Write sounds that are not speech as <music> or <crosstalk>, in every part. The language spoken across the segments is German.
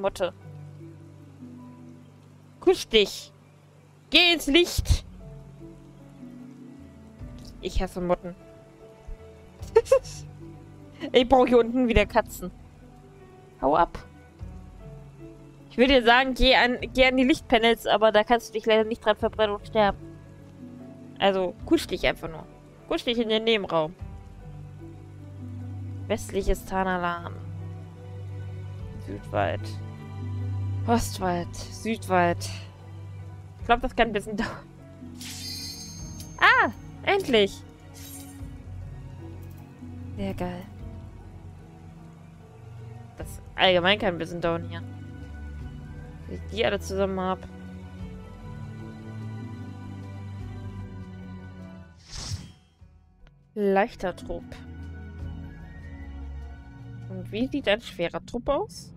Motte. Kusch dich. Geh ins Licht. Ich hasse Motten. <laughs> ich brauche hier unten wieder Katzen. Hau ab. Ich würde dir sagen, geh an, geh an die Lichtpanels, aber da kannst du dich leider nicht dran verbrennen und sterben. Also, kusch dich einfach nur. Kusch dich in den Nebenraum. Westliches Tanalan. Südwald. Ostwald. Südwald. Ich glaube, das kann ein bisschen dauern. Ah! Endlich! Sehr geil. Das allgemein kann ein bisschen dauern hier. Wie ich die alle zusammen habe. Leichter Trupp. Und wie sieht ein schwerer Trupp aus?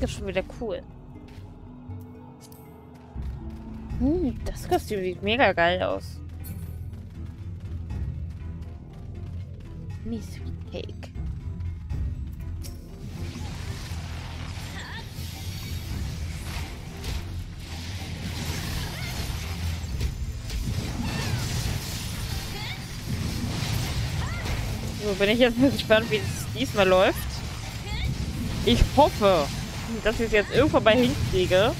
Musik ist schon wieder cool. Hm, das Kostüm sieht mega geil aus. Sweet Cake. So, bin ich jetzt gespannt, wie es diesmal läuft. Ich hoffe, dass ich es jetzt irgendwann bei hinkriege,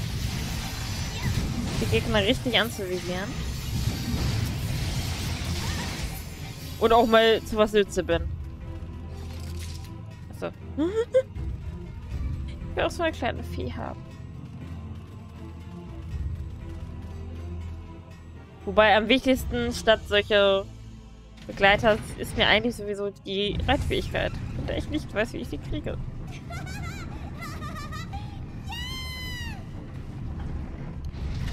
die Gegner richtig anzuvisieren. Und auch mal zu was Nütze bin. Achso. <laughs> ich will auch so eine kleine Vieh haben. Wobei am wichtigsten statt solche Begleiter ist mir eigentlich sowieso die Reitfähigkeit. Und da ich nicht weiß, wie ich sie kriege.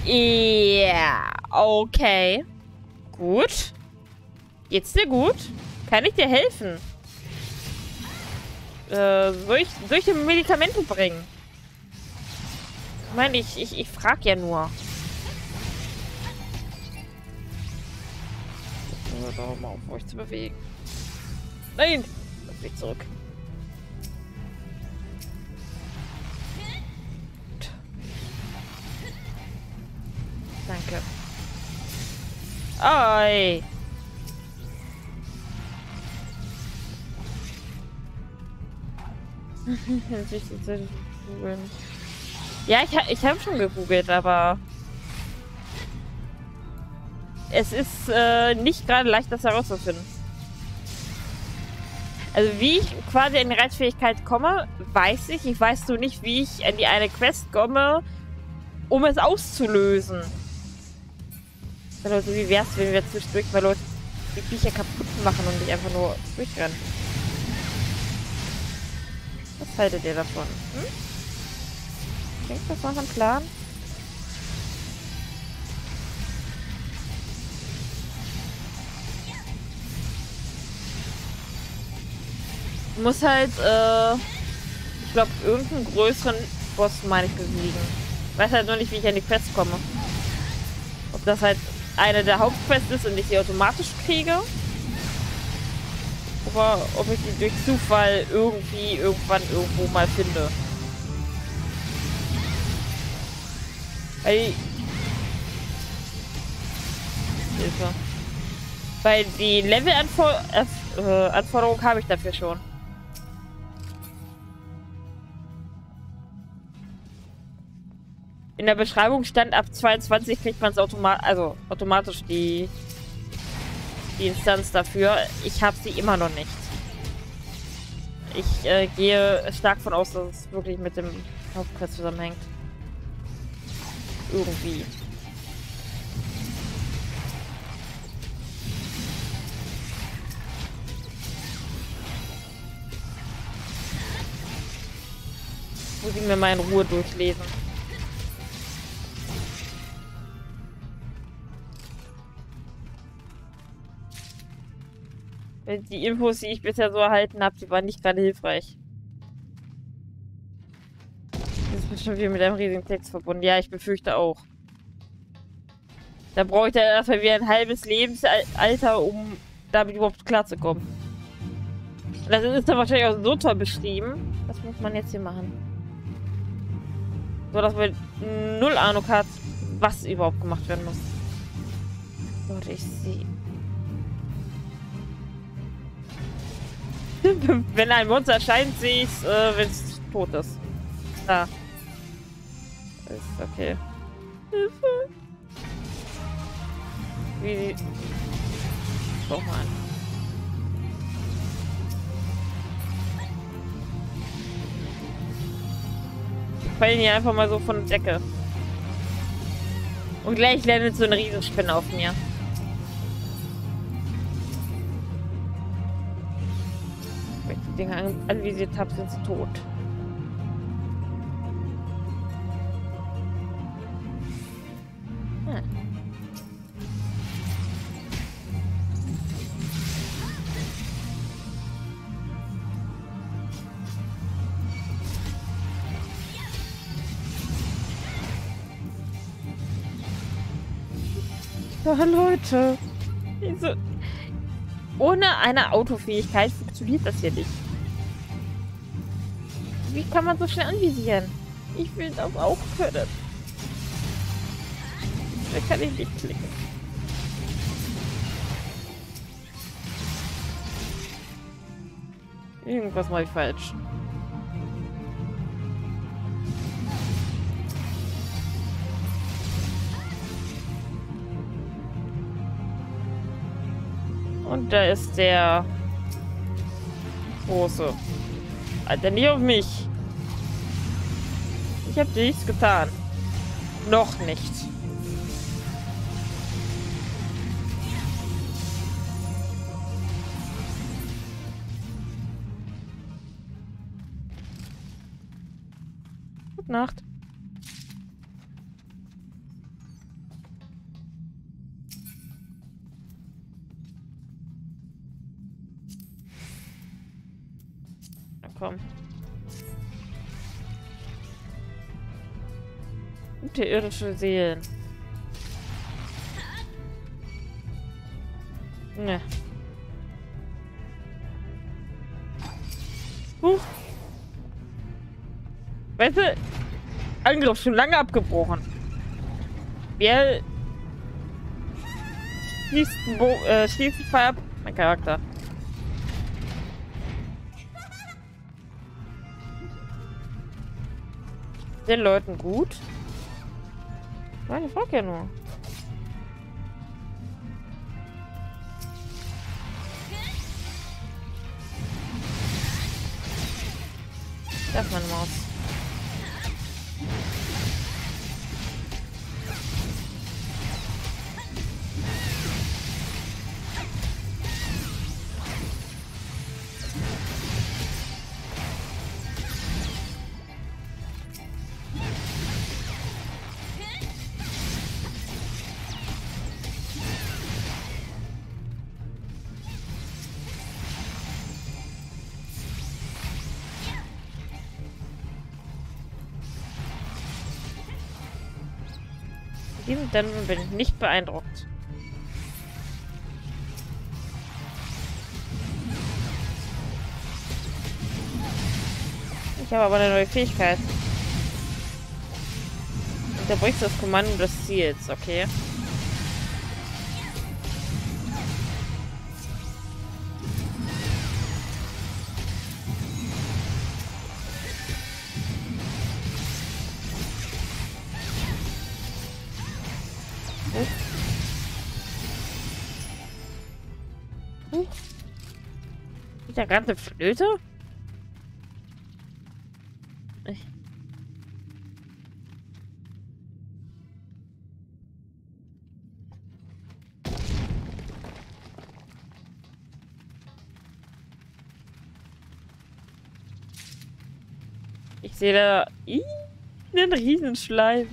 Ja, okay. Gut. Geht's dir gut? Kann ich dir helfen? Äh, soll ich, soll ich dir Medikamente bringen? Ich meine, ich, ich, ich frag ja nur. Hör mal auf, euch zu bewegen. Nein! Lass mich zurück. Oi. <laughs> ja, ich, ich habe schon gegoogelt, aber es ist äh, nicht gerade leicht, das herauszufinden. Also wie ich quasi an die Reizfähigkeit komme, weiß ich. Ich weiß nur nicht, wie ich an die eine Quest komme, um es auszulösen. Leute, wie wär's, wenn wir zwischendurch mal Leute die Viecher kaputt machen und nicht einfach nur durchrennen? Was haltet ihr davon? Hm? Klingt das nach einem Plan? Muss halt, äh, ich glaube, irgendeinen größeren Boss, meine ich, besiegen. Weiß halt nur nicht, wie ich an die Quest komme. Ob das halt eine der Hauptquests ist und ich sie automatisch kriege. Oder ob ich die durch Zufall irgendwie, irgendwann, irgendwo mal finde. Weil... Hilfe. Weil die Level-Anforderung äh, habe ich dafür schon. In der Beschreibung stand, ab 22 kriegt man es automa also automatisch die, die Instanz dafür. Ich habe sie immer noch nicht. Ich äh, gehe stark von aus, dass es wirklich mit dem Hauptquest zusammenhängt. Irgendwie. Muss ich mir mal in Ruhe durchlesen. Die Infos, die ich bisher so erhalten habe, die waren nicht gerade hilfreich. Das ist bestimmt wieder mit einem riesigen Text verbunden. Ja, ich befürchte auch. Da brauche ich dann erstmal wieder ein halbes Lebensalter, um damit überhaupt klarzukommen. Das ist dann wahrscheinlich auch so toll beschrieben. Was muss man jetzt hier machen? So, dass man null Ahnung hat, was überhaupt gemacht werden muss. Warte, ich sehe. <laughs> wenn ein Monster erscheint, sehe ich es, äh, wenn es tot ist. Da. Ist okay. Hilfe. Wie. Schau mal. Fallen hier einfach mal so von der Decke. Und gleich landet so eine Riesenspinne auf mir. Wenn ich die Dinge anvisiert habe, sind sie tot. Oh, Leute. Wieso? Ohne eine Autofähigkeit funktioniert das hier nicht. Wie kann man so schnell anvisieren? Ich will das auch können. Da kann ich nicht klicken. Irgendwas mache ich falsch. Und da ist der große. Alter, nicht auf mich. Ich habe dir nichts getan. Noch nicht. Gute Nacht. Komm. Unterirdische Seelen. Ne. Huch. Weißt du, Angriff schon lange abgebrochen. Wer schließt, äh, schließt Feuer? Mein Charakter. Den Leuten gut? Nein, ich frag ja nur. Das meine diesem Dungeon bin ich nicht beeindruckt. Ich habe aber eine neue Fähigkeit. Unterbrichst das Kommando des Ziels, okay? Da gerade eine Flöte? Ich sehe da Ih, einen Riesenschleim.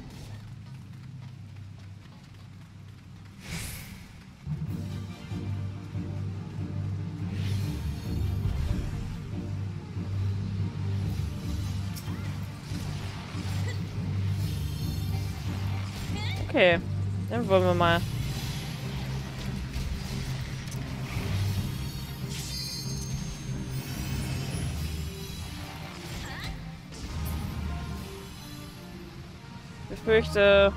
Okay, dann wollen wir mal. Ich fürchte,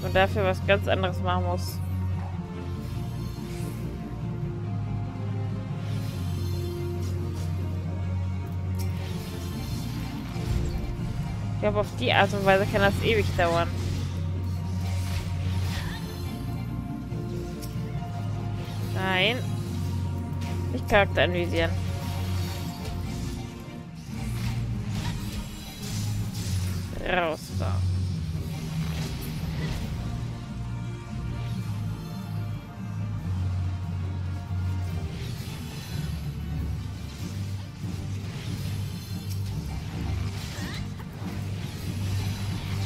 man dafür was ganz anderes machen muss. Ich glaube, auf die Art und Weise kann das ewig dauern. Nein. Nicht Charakter analysieren.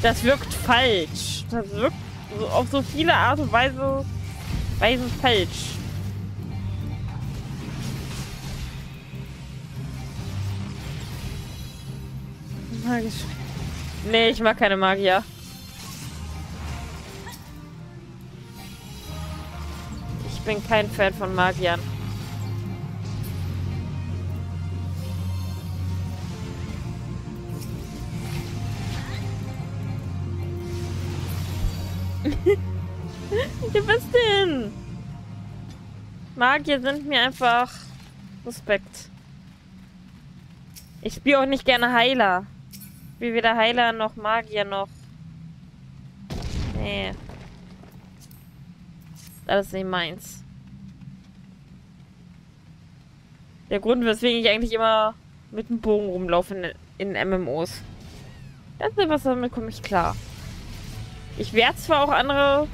Das wirkt falsch. Das wirkt so auf so viele Art und Weise, Weisen falsch. Magisch. Nee, ich mag keine Magier. Ich bin kein Fan von Magiern. Magier sind mir einfach Respekt. Ich spiele auch nicht gerne Heiler. Ich spiele weder Heiler noch Magier noch. Nee. Das ist nicht meins. Der Grund, weswegen ich eigentlich immer mit dem Bogen rumlaufe in, in MMOs. Ist etwas, damit komme ich klar. Ich werde zwar auch andere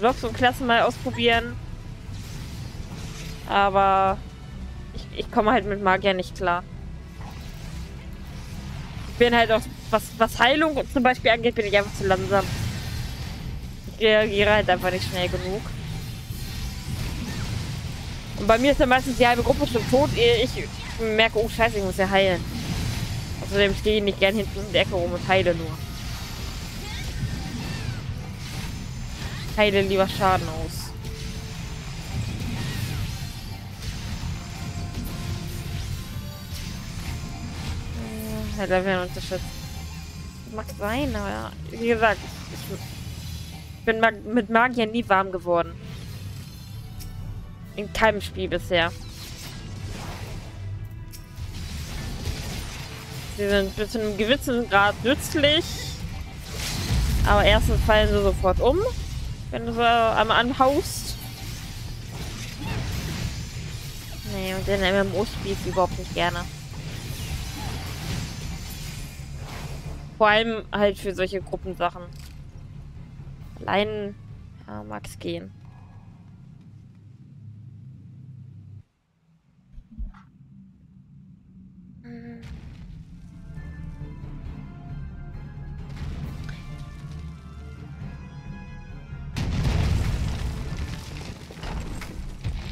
Jobs und Klassen mal ausprobieren, aber ich, ich komme halt mit Magier nicht klar. Ich bin halt auch, was, was Heilung zum Beispiel angeht, bin ich einfach zu langsam. Ich reagiere halt einfach nicht schnell genug. Und bei mir ist dann meistens die halbe Gruppe schon tot, ehe ich merke, oh scheiße, ich muss ja heilen. Außerdem stehe ich nicht gern hinten in der Ecke rum und heile nur. Heile lieber Schaden aus. Heiler werden unterschätzt. Mag sein, aber wie gesagt, ich bin mit Magier nie warm geworden. In keinem Spiel bisher. Sie sind bis zu einem gewissen Grad nützlich. Aber erstens fallen sie sofort um. Wenn du so einmal anhaust. Nee, und den MMO spielt ich überhaupt nicht gerne. Vor allem halt für solche Gruppensachen. Allein ja, mag es gehen.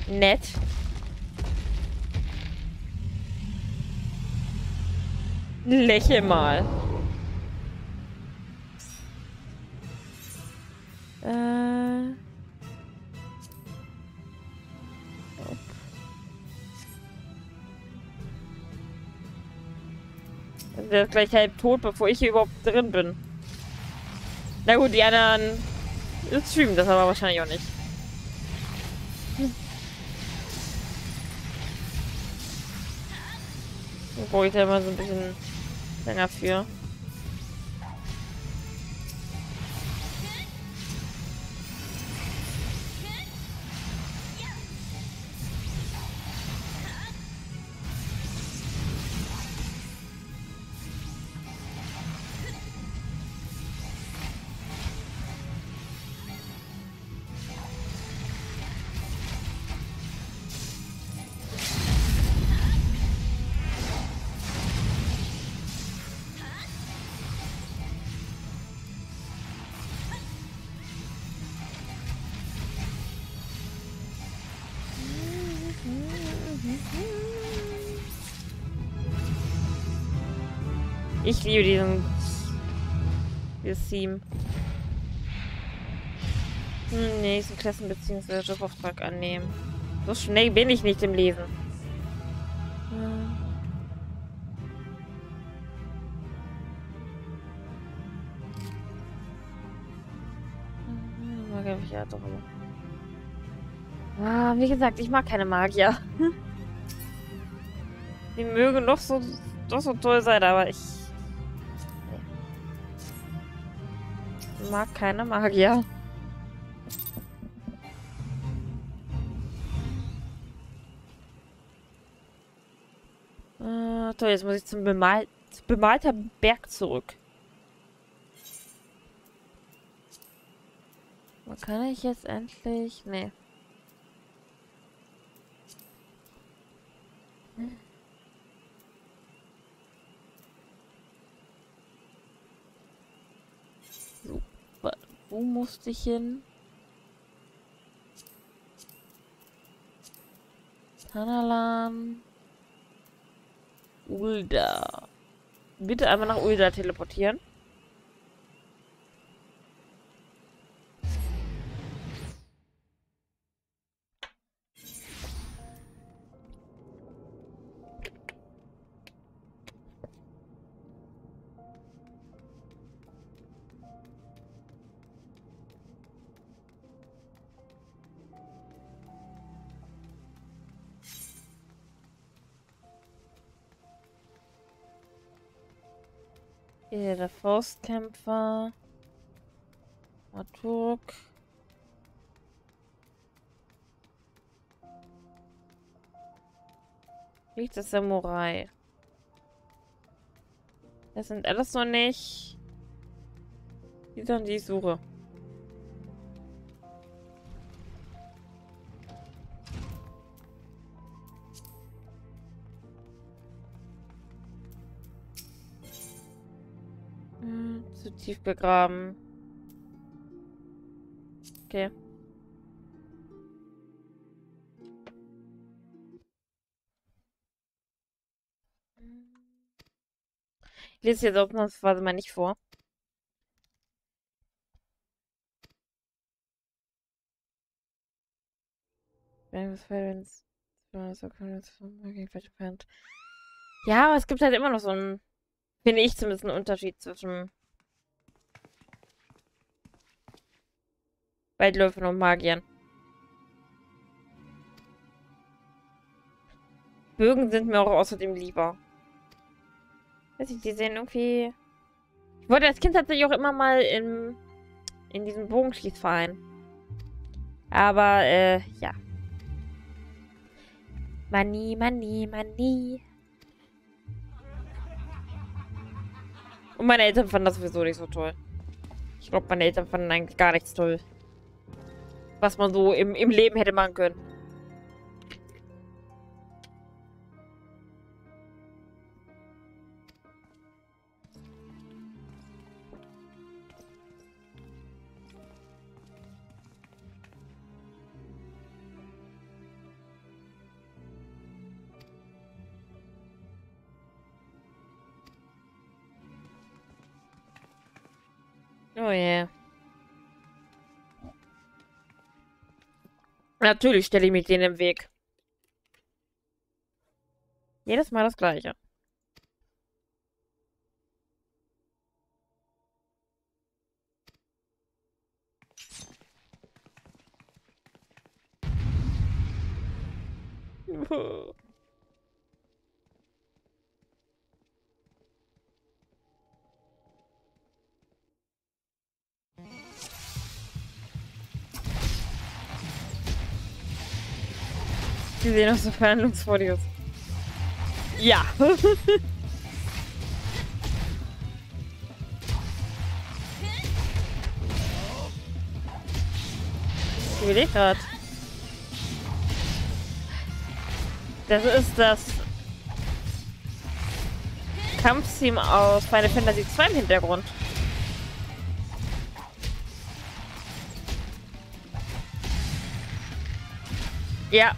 Nett. Lächel mal. Äh. Der ist gleich halb tot, bevor ich hier überhaupt drin bin. Na gut, die anderen streamen das aber wahrscheinlich auch nicht. brauche ich da immer so ein bisschen länger für. Ich liebe diesen... Dieses Theme. Hm, nächsten Klassen bzw. Jobauftrag annehmen. So schnell bin ich nicht im Lesen. Hm. Hm, ja, doch. Ah, wie gesagt, ich mag keine Magier. <laughs> Die mögen doch so, doch so toll sein, aber ich... mag keine Magier. Äh, toll, jetzt muss ich zum bemal bemalter Berg zurück. Kann ich jetzt endlich... Nee. So, wo musste ich hin? Tanalan. Ulda. Bitte einmal nach Ulda teleportieren. Hier der Faustkämpfer. Maturk. Liegt das Samurai. Das sind alles noch nicht. Die dann die Suche. Tief begraben. Okay. Ich lese jetzt ausnahmsweise mal nicht vor. Ja, aber es gibt halt immer noch so einen, finde ich zumindest einen Unterschied zwischen Waldläufern und Magiern. Bögen sind mir auch außerdem lieber. Weiß ich, die sehen irgendwie... Ich wollte als Kind tatsächlich auch immer mal in, in diesem Bogenschießverein. Aber, äh, ja. Money, money, money. Und meine Eltern fanden das sowieso nicht so toll. Ich glaube, meine Eltern fanden eigentlich gar nichts toll was man so im, im Leben hätte machen können. Oh yeah. Natürlich stelle ich mich denen im Weg. Jedes Mal das Gleiche. <laughs> Die sehen aus so Verhandlungsfotos. Ja. <laughs> ich überlege gerade. Das ist das Kampfteam aus Final Fantasy 2 im Hintergrund. Ja,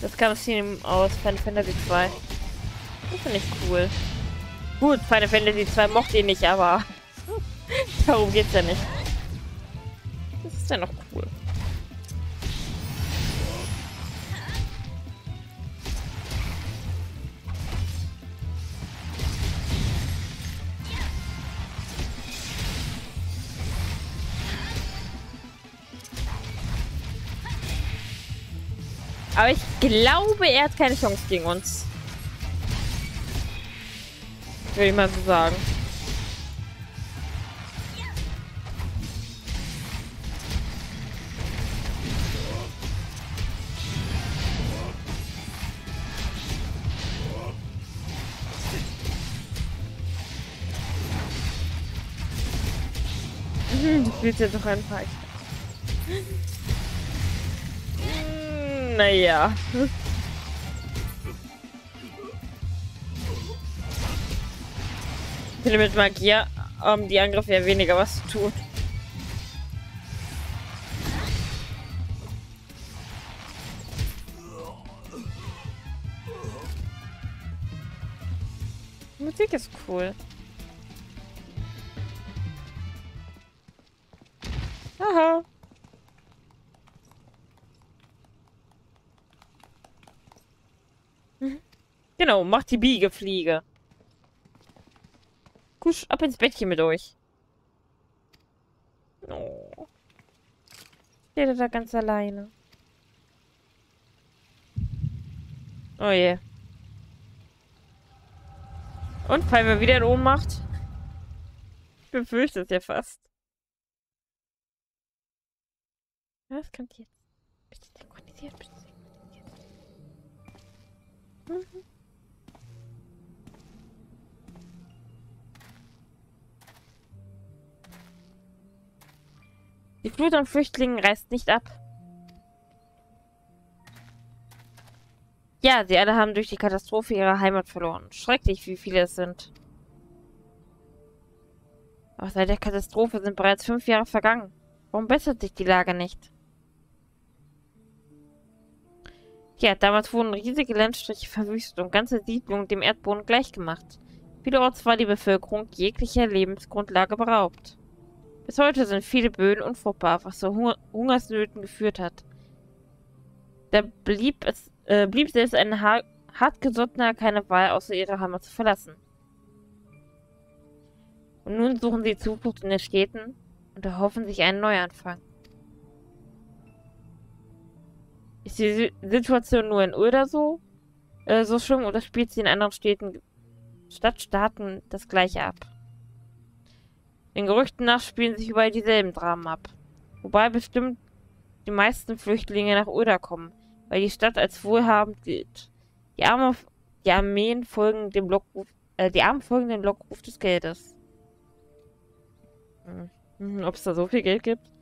das Kampfteam aus Final Fantasy 2. Das finde ich cool. Gut, Final Fantasy 2 mochte ihn nicht, aber <laughs> darum geht's ja nicht. Das ist ja noch cool. Aber ich glaube, er hat keine Chance gegen uns. Würde ich mal so sagen. Du spielst ja doch einfach. Naja. Mit Magie haben die Angriffe ja weniger was zu tun. Musik ist cool. Genau, macht die Biegefliege. Kusch, ab ins Bettchen mit euch. Oh. Steht er da ganz alleine. Oh je. Yeah. Und fallen wir wieder in Ohnmacht? Ich befürchte es ja fast. Was kommt jetzt? Bitte synchronisiert, bitte synchronisiert. Mhm. Die Flut an Flüchtlingen reißt nicht ab. Ja, sie alle haben durch die Katastrophe ihre Heimat verloren. Schrecklich, wie viele es sind. Aber seit der Katastrophe sind bereits fünf Jahre vergangen. Warum bessert sich die Lage nicht? Ja, damals wurden riesige Landstriche verwüstet und ganze Siedlungen dem Erdboden gleichgemacht. Vielerorts war die Bevölkerung jeglicher Lebensgrundlage beraubt. Bis heute sind viele Böden unfruchtbar, was zu Hunger Hungersnöten geführt hat. Da blieb es äh, blieb selbst ein ha hartgesottener keine Wahl, außer ihre Heimat zu verlassen. Und nun suchen sie Zuflucht in den Städten und erhoffen sich einen Neuanfang. Ist die Situation nur in Ulda so, äh, so schlimm oder spielt sie in anderen Städten, Stadtstaaten das gleiche ab? Den Gerüchten nach spielen sich überall dieselben Dramen ab. Wobei bestimmt die meisten Flüchtlinge nach Ulda kommen, weil die Stadt als wohlhabend gilt. Die, Arme, die Armeen folgen dem Lockruf, äh, die Armen folgen dem Lockruf des Geldes. Hm. hm Ob es da so viel Geld gibt?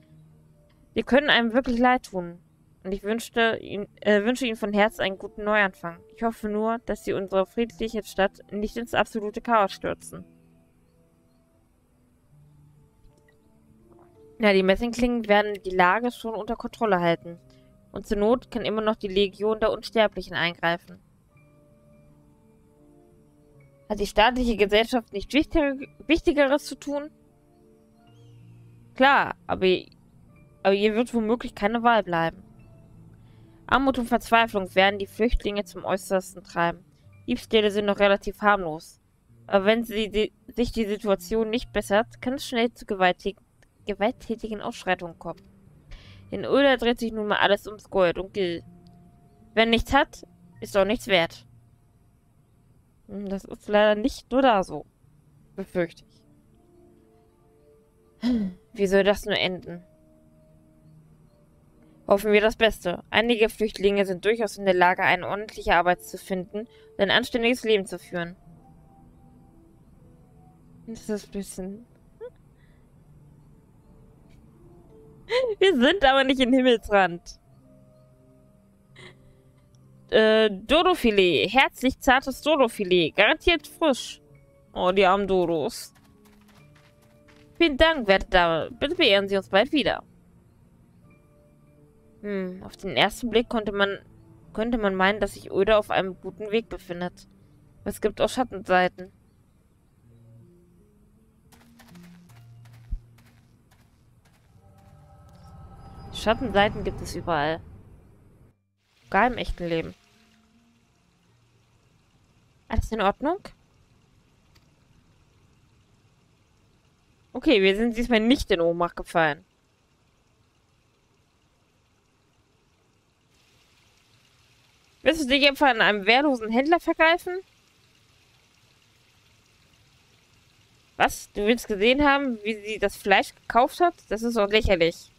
Wir können einem wirklich leid tun. Und ich wünschte ihn, äh, wünsche Ihnen von Herzen einen guten Neuanfang. Ich hoffe nur, dass Sie unsere friedliche Stadt nicht ins absolute Chaos stürzen. Ja, die Messingklingen werden die Lage schon unter Kontrolle halten. Und zur Not kann immer noch die Legion der Unsterblichen eingreifen. Hat die staatliche Gesellschaft nicht wichtiger, Wichtigeres zu tun? Klar, aber, aber ihr wird womöglich keine Wahl bleiben. Armut und Verzweiflung werden die Flüchtlinge zum Äußersten treiben. Diebstähle sind noch relativ harmlos. Aber wenn sie die, sich die Situation nicht bessert, kann es schnell zu gewaltigen gewalttätigen Ausschreitungen kommen. In Ulda dreht sich nun mal alles ums Gold und Gil. Wer nichts hat, ist auch nichts wert. Hm, das ist leider nicht nur da so. Befürchte ich. Wie soll das nur enden? Hoffen wir das Beste. Einige Flüchtlinge sind durchaus in der Lage, eine ordentliche Arbeit zu finden und ein anständiges Leben zu führen. Das ist ein bisschen <laughs> Wir sind aber nicht in Himmelsrand. Äh, Dodofilet. Herzlich zartes Dodofilet. Garantiert frisch. Oh, die armen Dodos. Vielen Dank, werte Dame. Bitte beehren Sie uns bald wieder. Hm, auf den ersten Blick konnte man, könnte man meinen, dass sich Oda auf einem guten Weg befindet. Es gibt auch Schattenseiten. Schattenseiten gibt es überall. Gar im echten Leben. Alles in Ordnung? Okay, wir sind diesmal nicht in Ohnmacht gefallen. Willst du dich etwa an einem wehrlosen Händler vergreifen? Was? Du willst gesehen haben, wie sie das Fleisch gekauft hat? Das ist doch lächerlich.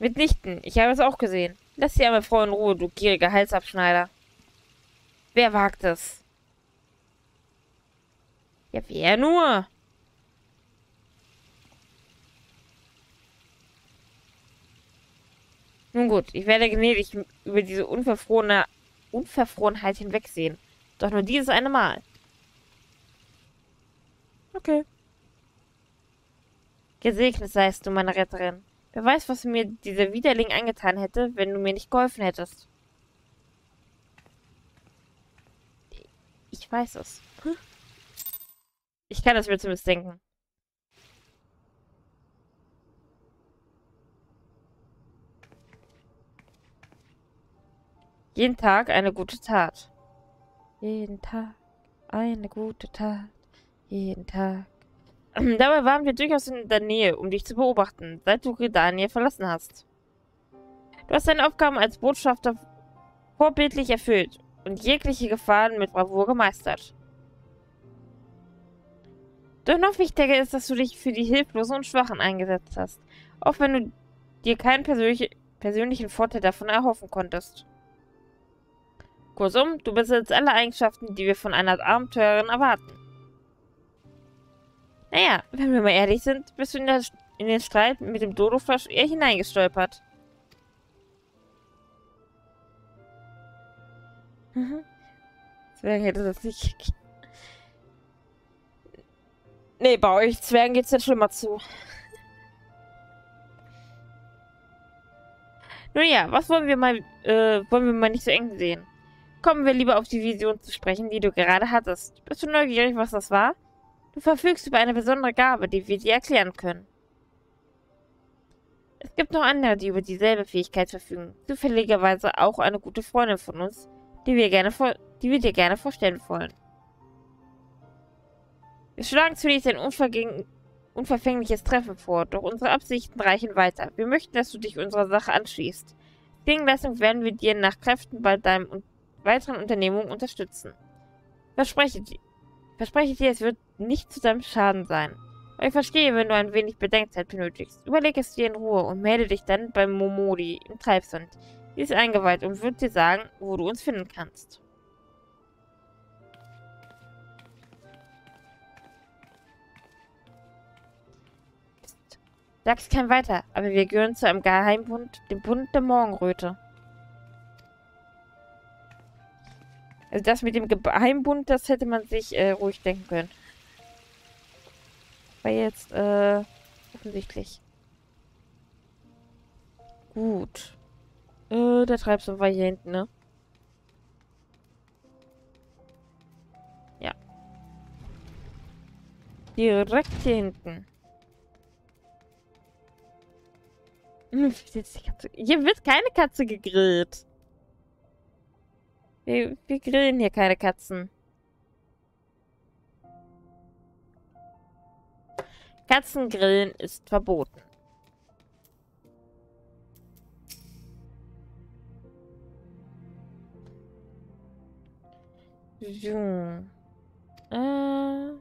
Mitnichten. Ich habe es auch gesehen. Lass die arme Frau in Ruhe, du gieriger Halsabschneider. Wer wagt es? Ja, wer nur? Nun gut, ich werde gnädig über diese unverfrorene Unverfrorenheit hinwegsehen. Doch nur dieses eine Mal. Okay. Gesegnet seist du, meine Retterin. Wer weiß, was mir dieser Widerling angetan hätte, wenn du mir nicht geholfen hättest. Ich weiß es. Ich kann das mir zumindest denken. Jeden Tag eine gute Tat. Jeden Tag eine gute Tat. Jeden Tag. Dabei waren wir durchaus in der Nähe, um dich zu beobachten, seit du Redania verlassen hast. Du hast deine Aufgaben als Botschafter vorbildlich erfüllt und jegliche Gefahren mit Bravour gemeistert. Doch noch wichtiger ist, dass du dich für die Hilflosen und Schwachen eingesetzt hast, auch wenn du dir keinen persönlich persönlichen Vorteil davon erhoffen konntest. Kursum, du besitzt alle Eigenschaften, die wir von einer Abenteurerin erwarten. Naja, wenn wir mal ehrlich sind, bist du in, der, in den Streit mit dem Dodo-Frosch eher hineingestolpert. Mhm. Zwergen hätte das nicht... Nee, bei euch Zwergen geht's jetzt schlimmer zu. Nun ja, was wollen wir mal, äh, wollen wir mal nicht so eng sehen? Kommen wir lieber auf die Vision zu sprechen, die du gerade hattest. Bist du neugierig, was das war? Du verfügst über eine besondere Gabe, die wir dir erklären können. Es gibt noch andere, die über dieselbe Fähigkeit verfügen. Zufälligerweise auch eine gute Freundin von uns, die wir, gerne die wir dir gerne vorstellen wollen. Wir schlagen zunächst ein unverfängliches Treffen vor, doch unsere Absichten reichen weiter. Wir möchten, dass du dich unserer Sache anschließt. Gegenleistung werden wir dir nach Kräften bei deinem weiteren Unternehmungen unterstützen. Verspreche, verspreche dir, es wird nicht zu deinem Schaden sein. Aber ich verstehe, wenn du ein wenig Bedenkzeit benötigst. Überleg es dir in Ruhe und melde dich dann beim Momodi im Treibsand. Sie ist eingeweiht und wird dir sagen, wo du uns finden kannst. Sag's kein weiter, aber wir gehören zu einem Geheimbund, dem Bund der Morgenröte. Also das mit dem Geheimbund, das hätte man sich äh, ruhig denken können. War jetzt, äh, offensichtlich. Gut. Äh, der Treibsand war hier hinten, ne? Ja. Direkt hier hinten. <laughs> Hier wird keine Katze gegrillt. Wir, wir grillen hier keine Katzen. Katzengrillen ist verboten. So. Äh.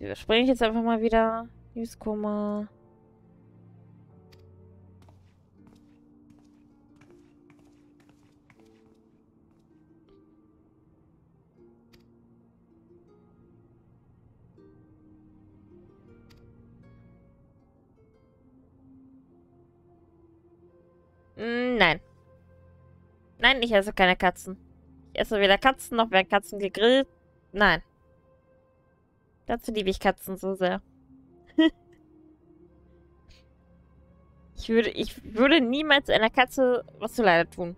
Überspringe ich jetzt einfach mal wieder. Liebeskummer. Mm, nein. Nein, ich esse keine Katzen. Ich esse weder Katzen noch werden Katzen gegrillt. Nein. Dazu liebe ich Katzen so sehr. <laughs> ich würde, ich würde niemals einer Katze was zu leider tun.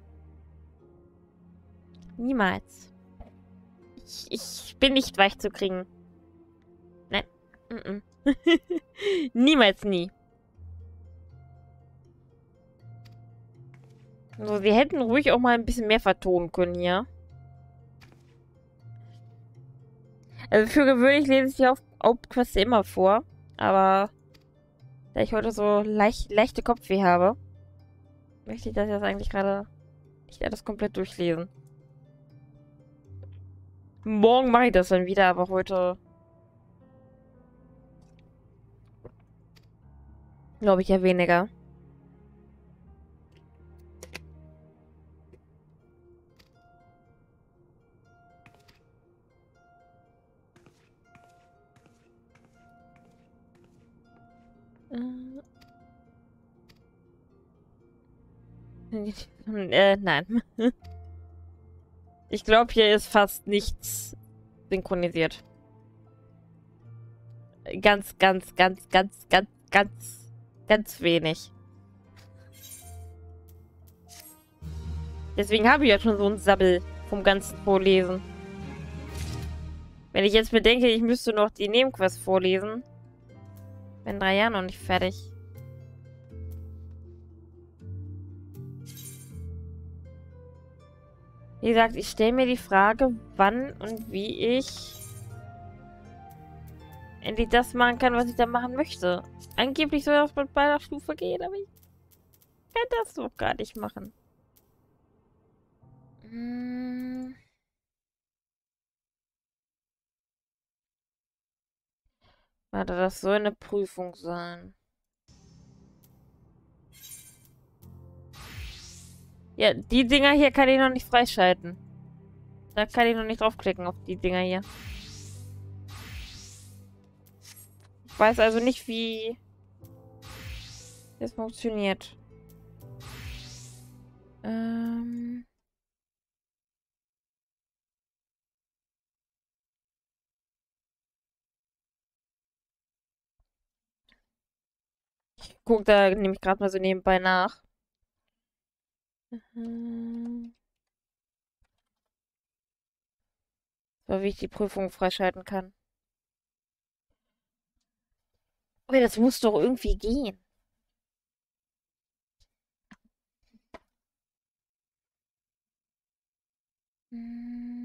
Niemals. Ich, ich bin nicht weich zu kriegen. Nein. Mm -mm. <laughs> Niemals nie. So, wir hätten ruhig auch mal ein bisschen mehr vertonen können hier. Also für gewöhnlich lese ich die Hauptqueste immer vor. Aber da ich heute so leicht, leichte Kopfweh habe, möchte ich das jetzt eigentlich gerade nicht alles komplett durchlesen. Morgen mache ich das dann wieder, aber heute glaube ich ja weniger. <laughs> Äh, nein. Ich glaube, hier ist fast nichts synchronisiert. Ganz, ganz, ganz, ganz, ganz, ganz, ganz wenig. Deswegen habe ich ja schon so einen Sabbel vom ganzen Vorlesen. Wenn ich jetzt bedenke, ich müsste noch die Nebenquest vorlesen, bin drei Jahre noch nicht fertig. Wie gesagt, ich stelle mir die Frage, wann und wie ich endlich das machen kann, was ich da machen möchte. Angeblich soll das mit beider Stufe gehen, aber ich kann das doch gar nicht machen. Hm. Warte, das soll eine Prüfung sein. Ja, die Dinger hier kann ich noch nicht freischalten. Da kann ich noch nicht draufklicken auf die Dinger hier. Ich weiß also nicht, wie das funktioniert. Ähm... Ich guck da nämlich gerade mal so nebenbei nach. Mhm. So, wie ich die Prüfung freischalten kann. Aber das muss doch irgendwie gehen. Hm.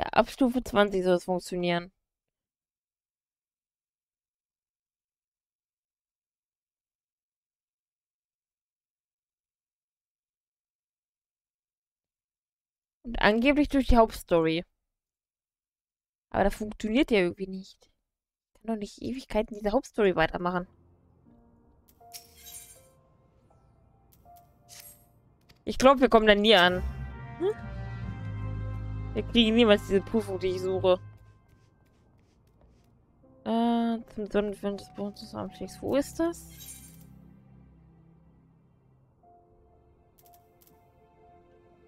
Ja, ab Stufe 20 soll es funktionieren. Und angeblich durch die Hauptstory. Aber das funktioniert ja irgendwie nicht. Ich kann doch nicht Ewigkeiten diese Hauptstory weitermachen. Ich glaube, wir kommen da nie an. Wir kriegen niemals diese Prüfung, die ich suche. Äh, zum Sonnenwind des Anstiegs. Wo ist das?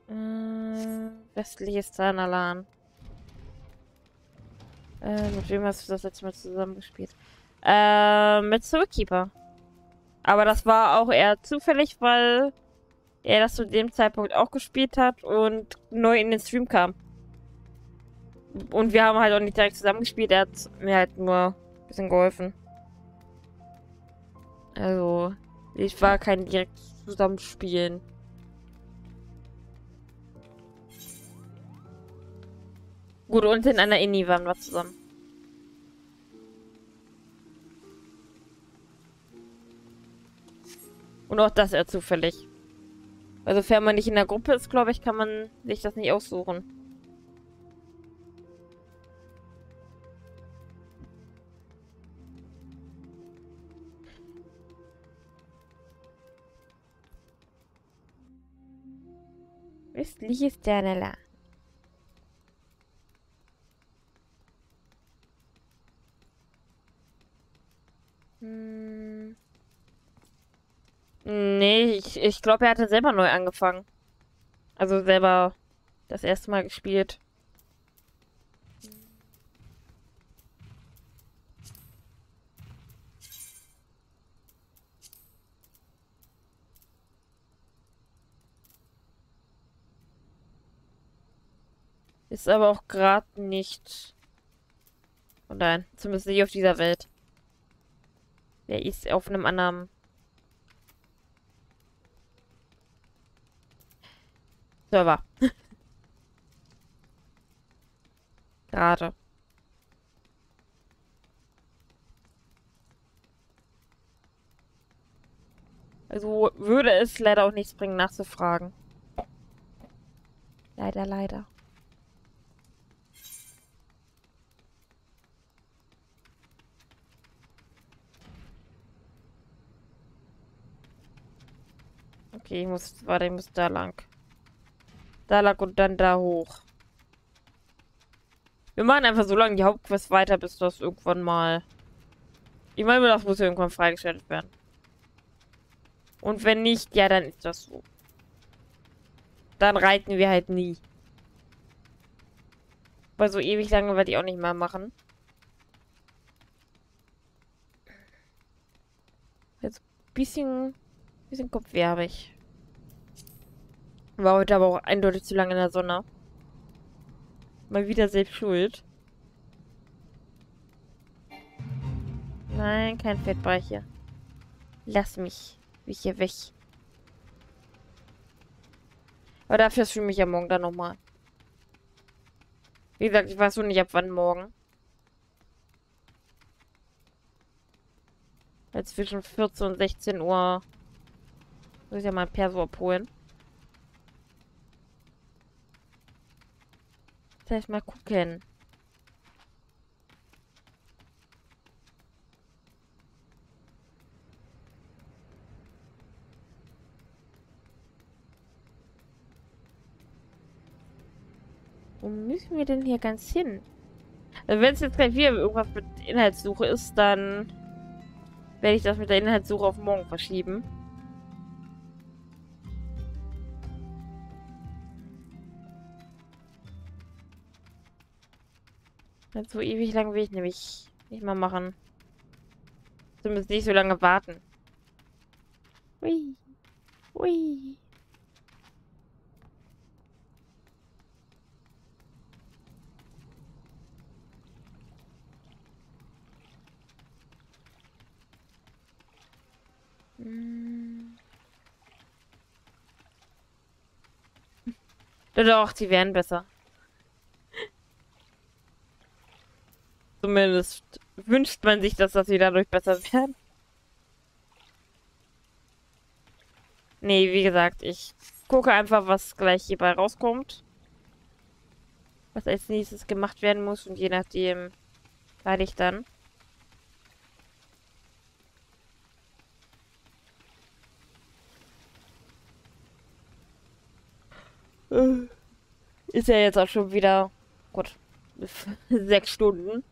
Äh, westliches Zahnalan. Äh, mit wem hast du das letzte Mal zusammengespielt? Äh, mit Soulkeeper. Aber das war auch eher zufällig, weil er das zu dem Zeitpunkt auch gespielt hat und neu in den Stream kam. Und wir haben halt auch nicht direkt zusammengespielt. Er hat mir halt nur ein bisschen geholfen. Also, ich war kein direkt Zusammenspielen. Gut, und in einer Inni waren wir zusammen. Und auch das eher zufällig. Also, sofern man nicht in der Gruppe ist, glaube ich, kann man sich das nicht aussuchen. Östliches Sternela. Hm. Nee, ich, ich glaube, er hatte selber neu angefangen. Also selber das erste Mal gespielt. Ist aber auch gerade nicht. Und nein, zumindest nicht auf dieser Welt. Der ist auf einem anderen. Server. <laughs> gerade. Also würde es leider auch nichts bringen, nachzufragen. Leider, leider. Okay, ich muss, warte, ich muss da lang. Da lang und dann da hoch. Wir machen einfach so lange die Hauptquest weiter, bis das irgendwann mal... Ich meine, das muss irgendwann freigeschaltet werden. Und wenn nicht, ja, dann ist das so. Dann reiten wir halt nie. Weil so ewig lange werde ich auch nicht mehr machen. Jetzt ein bisschen, bisschen Kopfweh habe ich. War heute aber auch eindeutig zu lange in der Sonne. Mal wieder selbst schuld. Nein, kein Fettbrecher. Lass mich. Wie hier weg. Aber dafür streame ich ja morgen dann nochmal. Wie gesagt, ich weiß noch nicht ab wann morgen. Jetzt zwischen 14 und 16 Uhr muss ich ja mal Perso abholen. Heißt, mal gucken. Wo müssen wir denn hier ganz hin? Also wenn es jetzt gleich wieder irgendwas mit Inhaltssuche ist, dann werde ich das mit der Inhaltssuche auf morgen verschieben. So ewig lang will ich nämlich nicht mal machen. Zumindest nicht so lange warten. Hui. Hui. Hm. <laughs> Doch, die wären besser. Zumindest wünscht man sich, dass das sie dadurch besser werden. Nee, wie gesagt, ich gucke einfach, was gleich hierbei rauskommt. Was als nächstes gemacht werden muss und je nachdem werde ich dann. Äh, ist ja jetzt auch schon wieder, gut, <laughs> sechs Stunden.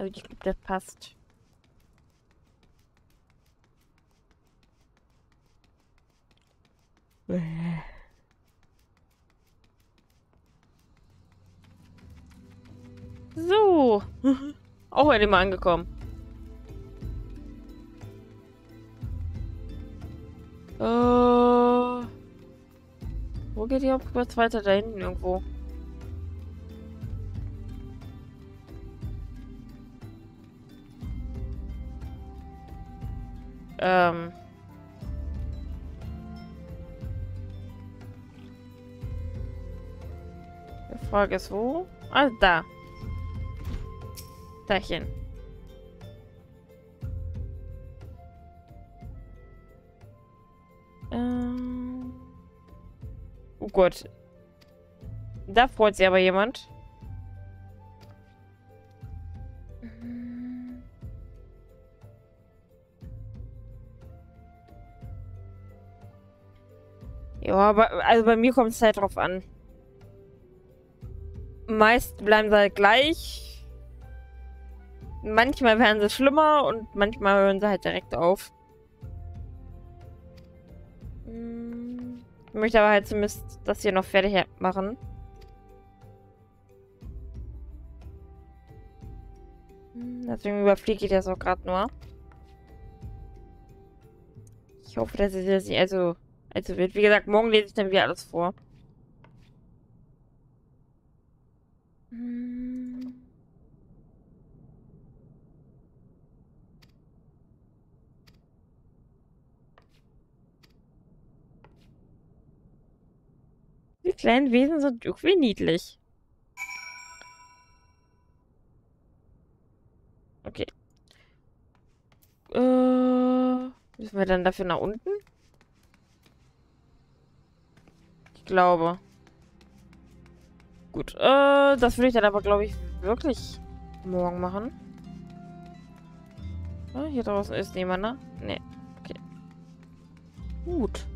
Aber ich glaube, das passt. So. <laughs> Auch endlich mal angekommen. Äh. Wo geht die Hauptquest weiter? Da hinten irgendwo. Ähm. Die Frage ist wo? Ah, da. Dahin. Ähm. Oh Gott. Da freut sich aber jemand. Ja, aber also bei mir kommt es halt drauf an. Meist bleiben sie halt gleich. Manchmal werden sie schlimmer und manchmal hören sie halt direkt auf. Ich möchte aber halt zumindest das hier noch fertig machen. Deswegen überfliege ich das auch gerade nur. Ich hoffe, dass ich das also also wird, wie gesagt, morgen lese ich dann wieder alles vor. Hm. Die kleinen Wesen sind irgendwie niedlich. Okay. Äh, müssen wir dann dafür nach unten? Ich glaube. Gut, äh, das würde ich dann aber, glaube ich, wirklich morgen machen. Ja, hier draußen ist niemand, ne? Ne, okay. Gut.